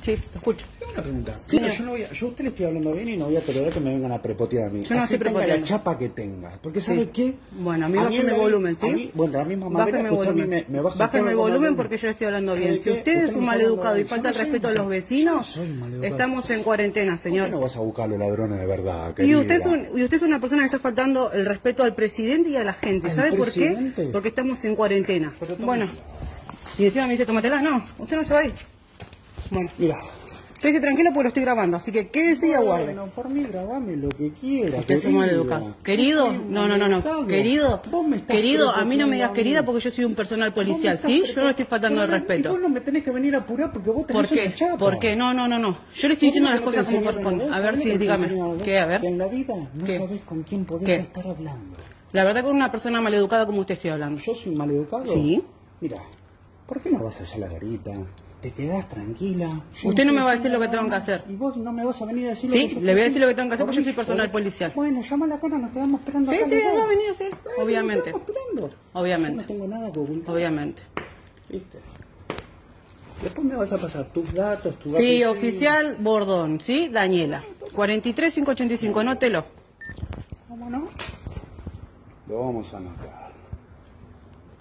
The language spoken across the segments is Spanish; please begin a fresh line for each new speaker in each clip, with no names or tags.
Sí, lo escucho.
Una pregunta.
Sí,
yo, no voy a, yo a usted le estoy hablando bien y no voy a tolerar que me vengan a prepotear a mí.
Yo no
Así
estoy
tenga la chapa que tenga. Porque ¿sabe
Sí.
qué?
Bueno, a mí bájeme el volumen, ¿sí?
a mí- bueno, de la misma manera
Bájeme
usted a mí
volumen.
me, me baja
Bájeme el volumen porque yo estoy hablando
¿Sabe
bien. Si
qué?
usted es un maleducado y falta el respeto a los vecinos, estamos en cuarentena,
¿Por qué
señor.
no vas a buscar a los ladrones de verdad,
Y usted, es un- y usted es una persona que está faltando el respeto al presidente y a la gente.
¿Al
¿Sabe por qué? Porque estamos en cuarentena. Bueno, y encima me dice, tómatelas. No, usted no se va a ir. Bueno,
Mira.
estoy tranquilo porque lo estoy grabando, así que quédese y aguarde.
Bueno, por mí grabame lo que quiera.
Usted es un maleducado. Querido, no, no, no, no. Querido,
Vos me estás
querido, a mí no me digas querida porque yo soy un personal policial, ¿sí? Yo no estoy faltando
prepoteando.
respeto.
Vos no me tenés que venir a apurar porque vos tenés
¿Por qué?
chapa.
¿Por qué? No, no, no, no. Yo le estoy diciendo las cosas como corresponden. A ver si, dígame. ¿Qué? A ver.
En la vida no
¿Qué?
sabés con quién podés
¿Qué?
estar hablando.
La verdad con una persona maleducada como usted estoy hablando.
¿Yo soy maleducado?
Sí.
Mira, ¿por qué no vas allá a la garita? Te quedás tranquila.
Usted no me va a decir lo que tengo que hacer.
Y vos no me vas a venir a decir
Sí,
lo que yo
le voy a decir lo que tengo que hacer
Por
porque yo soy personal
por-
policial.
Bueno, llama a la cara, nos quedamos esperando
Sí,
acá
sí, va a venir, sí.
Bueno,
Obviamente.
estamos esperando.
Obviamente.
Yo no tengo nada que ocultar.
Obviamente.
¿Viste? Después me vas a pasar tus datos, tu
Sí, oficial Bordón, ¿sí? Daniela. 43585, anótelo.
¿Cómo no? Lo vamos a anotar.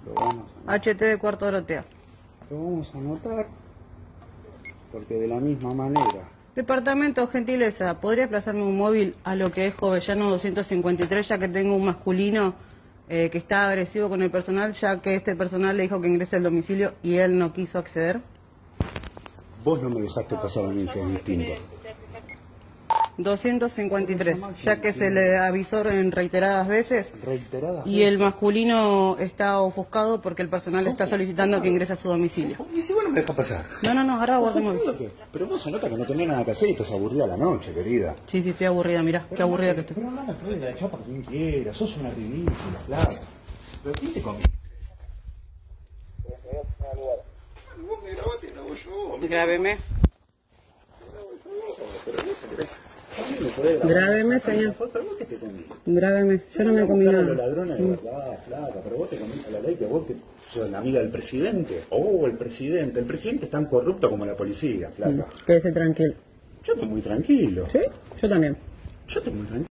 Lo vamos a anotar.
HT de cuarto Dorotea.
Lo vamos a anotar. Porque de la misma manera.
Departamento Gentileza, ¿podría desplazarme un móvil a lo que es Jovellano 253 ya que tengo un masculino eh, que está agresivo con el personal ya que este personal le dijo que ingrese al domicilio y él no quiso acceder?
Vos no me dejaste pasar a mí, que es distinto.
253, ya que se le avisó en reiteradas veces
Reiterada.
y el masculino está ofuscado porque el personal está solicitando que ingrese a su domicilio.
¿Y si vos no me dejas pasar?
No, no, no, ahora móvil.
Pero vos se nota que no tenés nada que hacer y estás aburrida la noche, querida.
Sí, sí, estoy aburrida, mira, qué aburrida que estoy.
Pero no me pruebes la chapa quien quiera, sos una ridícula, flaca. ¿Pero quién te comiste? Vos me grabaste y lo hago yo.
Grábeme.
Me podés grabar.
Grábeme, señor.
Pero vos qué te comiste.
Grábeme, yo no me comí
los
nada.
ladrones de verdad, flaca, pero vos te comiste la ley que vos que sos la amiga del presidente. Oh, el presidente. El presidente es tan corrupto como la policía, flaca.
Quédese tranquilo.
Yo estoy muy tranquilo.
¿Sí? Yo también.
Yo estoy muy tranquilo.